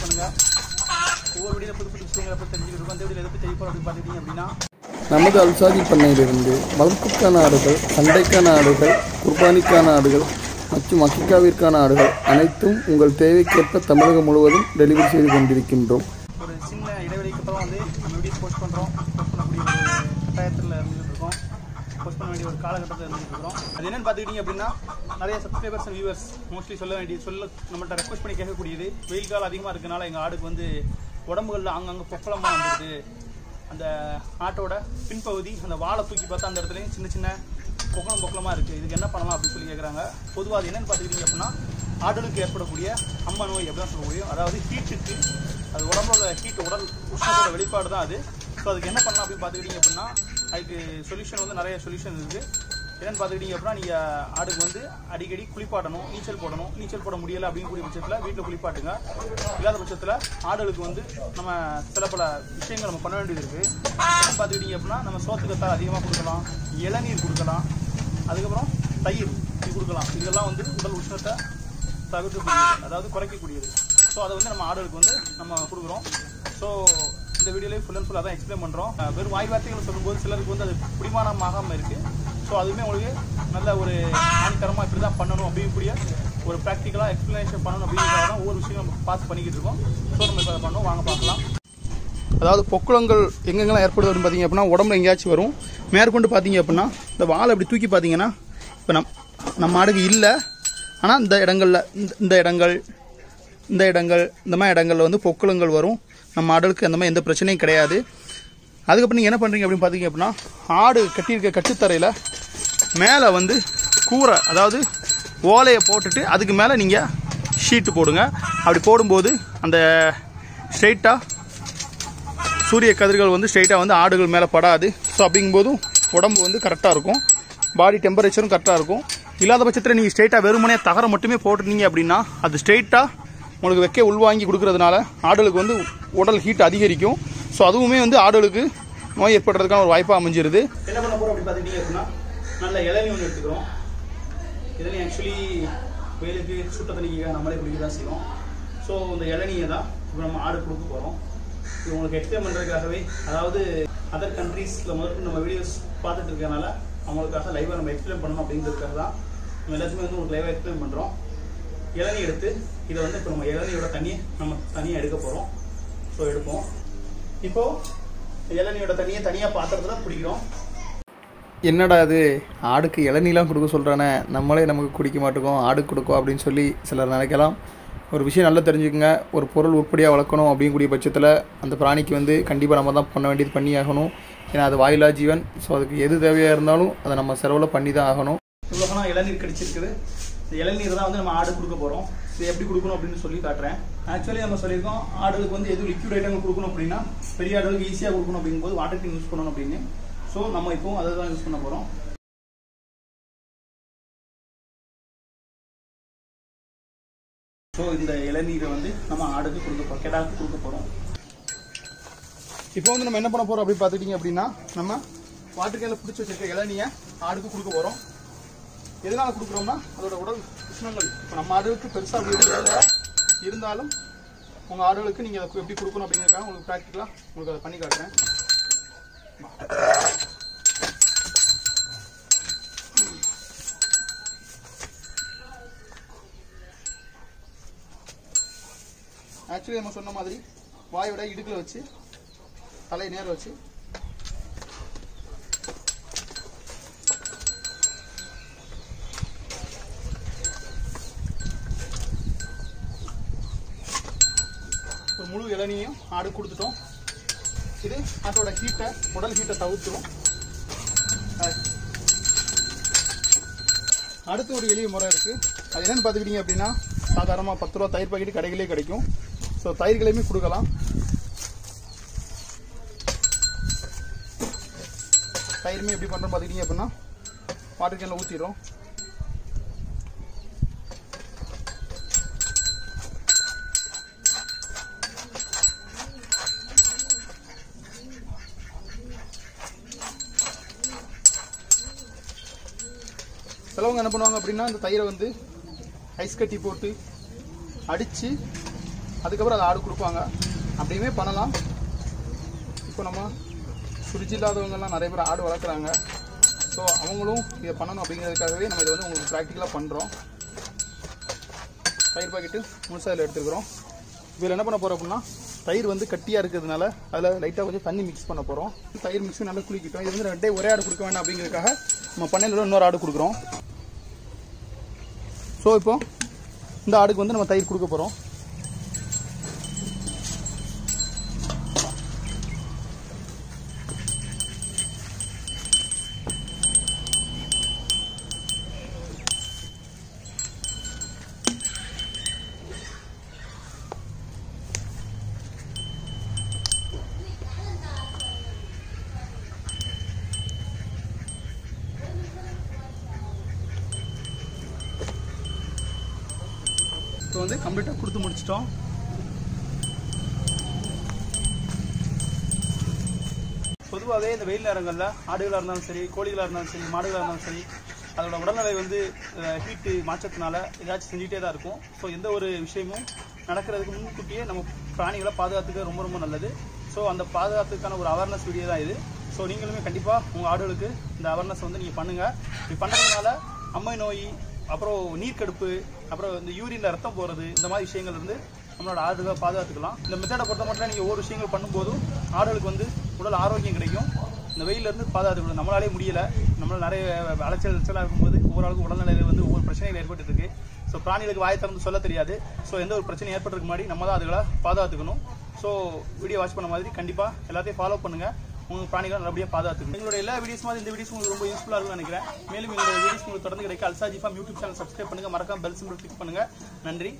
Subscribe பண்ணுங்க. ஒவ்வொரு video புது புது விஷயங்களை பற்றி தெரிஞ்சுக்கிட்டு இருக்கோம் அந்த வீடியோ எதை பற்றி தெரிவிப்போம் அப்படின்னு பார்த்துக்கிட்டீங்க அப்படின்னா நமது அல்சாதி பண்ணையிலிருந்து வளர்ப்புக்கான ஆடுகள் சண்டைக்கான ஆடுகள் குர்பானிக்கான ஆடுகள் மற்றும் அக்கிக்காவிற்கான ஆடுகள் அனைத்தும் உங்கள் தேவைக்கேற்ப தமிழகம் முழுவதும் டெலிவரி செய்து கொண்டிருக்கின்றோம். ஒரு சின்ன இடைவெளிக்கு அப்புறம் வந்து நம்ம வீடியோ போஸ்ட் பண்ணுறோம் போஸ்ட் பண்ணக்கூடிய ஒரு கட்டாயத்தில் இருந்துகிட்டு இருக்கோம். போஸ்ட் பண்ண வேண்டிய ஒரு காலகட்டத்தில் இருந்துகிட்டு அது என்னென்னு பார்த்துக்கிட்டீங்க அப்படின்னா நிறைய சப்ஸ்கிரைபர்ஸ் அண்ட் வியூவர்ஸ் மோஸ்ட்லி சொல்ல வேண்டிய சொல்ல நம்மகிட்ட ரெக்வஸ்ட் பண்ணி கேட்கக்கூடியது வெயில் காலம் அதிகமாக இருக்கனால எங்கள் ஆடுக்கு வந்து உடம்புகளில் அங்கங்கே பொக்கலமாக வந்துடுது அந்த ஆட்டோட பின்பகுதி அந்த வாழை தூக்கி பார்த்தா அந்த இடத்துலையும் சின்ன சின்ன பொக்கலம் பொக்கலமாக இருக்குது இதுக்கு என்ன பண்ணலாம் அப்படின்னு சொல்லி கேட்குறாங்க பொதுவாக அது என்னென்னு பார்த்துக்கிட்டீங்க அப்படின்னா ஆடுகளுக்கு ஏற்படக்கூடிய அம்ம நோய் எப்படின்னு சொல்ல முடியும் அதாவது ஹீட்டுக்கு அது உடம்போட ஹீட் உடல் உஷ்ணத்தோட வெளிப்பாடு தான் அது. ஸோ அதுக்கு என்ன பண்ணலாம் அப்படின்னு பார்த்துக்கிட்டிங்க அப்படின்னா அதுக்கு சொல்யூஷன் வந்து நிறைய சொல்யூஷன் இருக்குது என்னன்னு பார்த்துக்கிட்டீங்க அப்படின்னா நீங்கள் ஆடுக்கு வந்து அடிக்கடி குளிப்பாட்டணும் நீச்சல் போடணும். நீச்சல் போட முடியலை அப்படிங்கக்கூடிய பட்சத்தில் வீட்டில் குளிப்பாட்டுங்க. இல்லாத பட்சத்தில் ஆடுகளுக்கு வந்து நம்ம சில பல விஷயங்கள் நம்ம பண்ண வேண்டியது இருக்குது என்னன்னு பார்த்துக்கிட்டீங்க அப்படின்னா நம்ம சோத்துக்கத்தால் அதிகமாக கொடுக்கலாம் இளநீர் கொடுக்கலாம் அதுக்கப்புறம் தயிர் இது கொடுக்கலாம். இதெல்லாம் வந்து உடல் உஷ்ணத்தை தவிர்க்கக்கூடியது அதாவது குறைக்கக்கூடியது. ஸோ அதை வந்து நம்ம ஆடுகளுக்கு வந்து நம்ம கொடுக்குறோம். ஸோ இந்த வீடியோலேயே ஃபுல் அண்ட் ஃபுல்லாக தான் எக்ஸ்பிளைன் பண்ணுறோம் வெறும் வாய் வார்த்தைகள் சொல்லும்போது சிலருக்கு வந்து அது பிடிமானமாகாமல் இருக்குது ஸோ அதுவுமே உங்களுக்கு நல்ல ஒரு ஆணித்தரமாக இப்படி தான் பண்ணணும் அப்படிங்கக்கூடிய ஒரு ப்ராக்டிக்கலாக எக்ஸ்பிளனேஷன் பண்ணணும் அப்படிங்கிறத தான் ஒவ்வொரு விஷயம் நம்ம பார்த்து பண்ணிக்கிட்டு இருக்கோம். ஸோ நம்ம இப்போ அதை பண்ணோம். வாங்க பார்க்கலாம். அதாவது பொக்குளங்கள் எங்கெங்கெல்லாம் ஏற்படுது அப்படின்னு பார்த்தீங்க அப்படின்னா உடம்புல எங்கேயாச்சும் வரும். மேற்கொண்டு பார்த்தீங்க அப்படின்னா இந்த வாழை இப்படி தூக்கி பார்த்தீங்கன்னா இப்போ நம் நம்ம அடுக்கு இல்லை. ஆனால் இந்த இடங்களில் இந்த இந்த இடங்கள் இந்த இடங்கள் இந்த மாதிரி இடங்களில் வந்து பொக்குளங்கள் வரும். நம்ம ஆடுகளுக்கு அந்த மாதிரி எந்த பிரச்சனையும் கிடையாது. அதுக்கப்புறம் நீங்கள் என்ன பண்ணுறீங்க அப்படின்னு பார்த்தீங்க அப்படின்னா ஆடு கட்டியிருக்க கட்டுத்தரையில் மேலே வந்து கூரை அதாவது ஓலையை போட்டுட்டு அதுக்கு மேலே நீங்கள் ஷீட்டு போடுங்க. அப்படி போடும்போது அந்த ஸ்ட்ரெயிட்டாக சூரிய கதிர்கள் வந்து ஸ்ட்ரைட்டாக வந்து ஆடுகள் மேலே படாது. ஸோ அப்படிங்கும்போதும் உடம்பு வந்து கரெக்டாக இருக்கும். பாடி டெம்பரேச்சரும் கரெக்டாக இருக்கும். இல்லாத பட்சத்தில் நீங்கள் ஸ்ட்ரைட்டாக வெறுமனே தகரம் மட்டுமே போட்டுருந்தீங்க அப்படின்னா அது ஸ்ட்ரைட்டாக உங்களுக்கு வெக்கை உள்வாங்கி கொடுக்கறதுனால ஆடுகளுக்கு வந்து உடல் ஹீட் அதிகரிக்கும். ஸோ அதுவுமே வந்து ஆடுகளுக்கு நோய் ஏற்படுறதுக்கான ஒரு வாய்ப்பாக அமைஞ்சிருது. என்ன பண்ண போகிறோம் அப்படி பார்த்துக்கிட்டீங்க அப்படின்னா நல்ல இளநீ ஒன்று எடுத்துக்கிறோம். இளநீ ஆக்சுவலி வெயிலுக்கு சுட்ட தண்ணிக்காக நம்மளே குடிக்க தான் செய்வோம் ஸோ இந்த இளநியை தான் இப்போ நம்ம ஆடு கொடுக்க போகிறோம் இது உங்களுக்கு எக்ஸ்பிளைன் பண்ணுறதுக்காகவே அதாவது அதர் கண்ட்ரீஸில் முதல்ல நம்ம வீடியோஸ் பார்த்துட்டு இருக்கனால அவங்களுக்காக லைவாக நம்ம எக்ஸ்பிளைன் பண்ணணும் அப்படிங்கிறதுக்காக தான் நம்ம எல்லாத்துமே வந்து உங்களுக்கு லைவாக எக்ஸ்பிளைன் பண்ணுறோம் இளநீ எடுத்து இதை வந்து இப்போ நம்ம இளநியோட தண்ணியை நம்ம தனியாக எடுக்க போகிறோம் ஸோ எடுப்போம். இப்போது இளநியோட தண்ணியை தனியாக பாத்திரத்தில் பிடிக்கிறோம் என்னடா இது? ஆடுக்கு இளநீலாம் கொடுக்க சொல்கிறானே நம்மளே நமக்கு குடிக்க மாட்டோம் ஆடு கொடுக்கும் அப்படின்னு சொல்லி சிலர் நினைக்கலாம். ஒரு விஷயம் நல்லா தெரிஞ்சுக்கோங்க. ஒரு பொருள் உருப்படியாக வளர்க்கணும் அப்படிங்கக்கூடிய பட்சத்தில் அந்த பிராணிக்கு வந்து கண்டிப்பாக நம்ம தான் பண்ண வேண்டியது பண்ணி ஆகணும் ஏன்னா அது வாயிலா ஜீவன். ஸோ அதுக்கு எது தேவையாக இருந்தாலும் அதை நம்ம செலவில் பண்ணி தான் ஆகணும். இவ்வளோ இளநீர் கிடைச்சிருக்குது. இந்த இளநீர் தான் வந்து நம்ம ஆடு கொடுக்க போகிறோம் இது எப்படி கொடுக்கணும் அப்படின்னு சொல்லி காட்டுறேன். ஆக்சுவலி நம்ம சொல்லியிருக்கோம் ஆடுகளுக்கு வந்து எதுவும் லிக்யூட் ஐட்டங்கள் கொடுக்கணும் அப்படின்னா பெரிய ஆடுகளுக்கு ஈஸியாக கொடுக்கணும் அப்படிங்கும்போது வாட்டர் கேன் யூஸ் பண்ணணும் அப்படின்னு. ஸோ நம்ம இப்போ அதை தான் யூஸ் பண்ண போகிறோம் ஸோ இந்த இளநீரை வந்து நம்ம ஆடுக்கு கொடுக்க போகிறோம் கெடாக்கு கொடுக்க போகிறோம் இப்போ வந்து நம்ம என்ன பண்ண போகிறோம் அப்படின்னு பார்த்துக்கிட்டிங்க அப்படின்னா நம்ம வாட்டர் கேனில் பிடிச்சி வச்சிருக்க இளநியை ஆடுக்கு கொடுக்க போகிறோம் எதனால கொடுக்குறோம்னா அதோட உடல் உஷ்ணங்கள். இப்போ நம்ம ஆடுகளுக்கு பெருசாக இருந்தாலும் உங்கள் ஆடுகளுக்கு நீங்கள் அதை எப்படி கொடுக்கணும் அப்படிங்கிறக்காக உங்களுக்கு ப்ராக்டிக்கலாக உங்களுக்கு அதை பண்ணி காட்டுறேன். ஆக்சுவலி நம்ம சொன்ன மாதிரி வாயோட இடுக்கில் வச்சு தலையை நேரம் வச்சு முழு இளநியும் ஆடு கொடுத்துட்டோம். இது ஆட்டோட ஹீட்டை உடல் ஹீட்டை தவிர்த்துரும் அடுத்து ஒரு எளிய முறை இருக்கு. அது என்னன்னு பார்த்துக்கிட்டீங்க அப்படின்னா சாதாரணமாக பத்து ரூபா தயிர் பாக்கெட் கடைகளே கிடைக்கும். ஸோ தயிர்களையுமே கொடுக்கலாம். தயிருமே எப்படி பண்ணுறோம் பார்த்துக்கிட்டீங்க அப்படின்னா வாட்டர் கேனில் ஊற்றிடுறோம் சிலவங்க என்ன பண்ணுவாங்க அப்படின்னா இந்த தயிரை வந்து ஐஸ் கட்டி போட்டு அடித்து அதுக்கப்புறம் அது ஆடு கொடுப்பாங்க. அப்படியுமே பண்ணலாம். இப்போ நம்ம ஃப்ரிட்ஜ் இல்லாதவங்கெல்லாம் நிறைய பேர் ஆடு வளர்க்குறாங்க. ஸோ அவங்களும் இதை பண்ணணும் அப்படிங்கிறதுக்காகவே நம்ம இதை வந்து உங்களுக்கு ப்ராக்டிக்கலாக பண்ணுறோம் தயிர் பாக்கெட்டு முழுசாக இதில் எடுத்துக்கிறோம் இதில் என்ன பண்ண போகிறோம் அப்படின்னா தயிர் வந்து கட்டியாக இருக்கிறதுனால அதில் லைட்டாக கொஞ்சம் தண்ணி மிக்ஸ் பண்ண போகிறோம் தயிர் மிக்ஸ் நல்லா குளிக்கிட்டோம். இது வந்து ரெண்டே ஒரே ஆடு கொடுக்க வேண்டாம் அப்படிங்கிறதுக்காக நம்ம பண்ணையில் இன்னொரு ஆடு கொடுக்குறோம். ஸோ இப்போ இந்த ஆடுக்கு வந்து நம்ம தயிர் கொடுக்க போகிறோம் இப்போ வந்து கம்ப்ளீட்டாக கொடுத்து முடிச்சிட்டோம். பொதுவாகவே இந்த வெயில் நேரங்களில் ஆடுகளாக இருந்தாலும் சரி கோழிகளாக இருந்தாலும் சரி மாடுகளாக இருந்தாலும் சரி அதோட உடல்நிலை வந்து ஹீட்டு மாற்றத்தினால ஏதாச்சும் செஞ்சுட்டே தான் இருக்கும். ஸோ எந்த ஒரு விஷயமும் நடக்கிறதுக்கு முன்கூட்டியே நம்ம பிராணிகளை பாதுகாத்துக்க ரொம்ப ரொம்ப நல்லது. ஸோ அந்த பாதுகாத்துக்கான ஒரு அவேர்னஸ் வீடியோ தான் இது. ஸோ நீங்களுமே கண்டிப்பாக உங்கள் ஆடுகளுக்கு இந்த அவேர்னஸ் வந்து நீங்கள் பண்ணுங்கள் இப்படி பண்ணுறதுனால அம்மை நோய் அப்புறம் நீர்க்கடுப்பு அப்புறம் இந்த யூரின்ல ரத்தம் போகிறது இந்த மாதிரி விஷயங்கள் இருந்து நம்மளோட ஆடுகளை பாதுகாத்துக்கலாம். இந்த மெத்தடை பொறுத்த மட்டும் நீங்கள் ஒவ்வொரு விஷயங்கள் பண்ணும்போதும் ஆடுகளுக்கு வந்து உடல் ஆரோக்கியம் கிடைக்கும். இந்த வெயிலேருந்து பாதுகாத்துக்கணும் நம்மளாலே முடியல. நம்மளால் நிறைய அலைச்சல் அலைச்சலாக இருக்கும்போது ஒவ்வொரு ஆளுக்கும் உடல்நிலையில் வந்து ஒவ்வொரு பிரச்சனைகள் ஏற்பட்டு இருக்கு. ஸோ பிராணிகளுக்கு வாயை திறந்து சொல்ல தெரியாது. ஸோ எந்த ஒரு பிரச்சனை ஏற்படுறதுக்கு முன்னாடி நம்ம தான் அதுகளை பாதுகாத்துக்கணும். ஸோ வீடியோ வாட்ச் பண்ண மாதிரி கண்டிப்பாக எல்லாத்தையும் ஃபாலோ பண்ணுங்கள் உங்கள் பிராணிகளை நல்லபடியாக பாதுகாத்துக்கணும். எங்களுடைய எல்லா வீடியோஸ் மாதிரி இந்த வீடியோஸ் உங்களுக்கு ரொம்ப யூஸ்ஃபுல்லாக இருக்கும்னு நினைக்கிறேன். மேலும் எங்களுடைய வீடியோஸ் உங்களுக்கு தொடர்ந்து கிடைக்க அல்சாஜிஃபாம் யூடியூப் சேனல் சப்ஸ்கிரைப் பண்ணுங்கள் மறக்காம பெல் சிம்பிள் கிளிக் பண்ணுங்கள் நன்றி.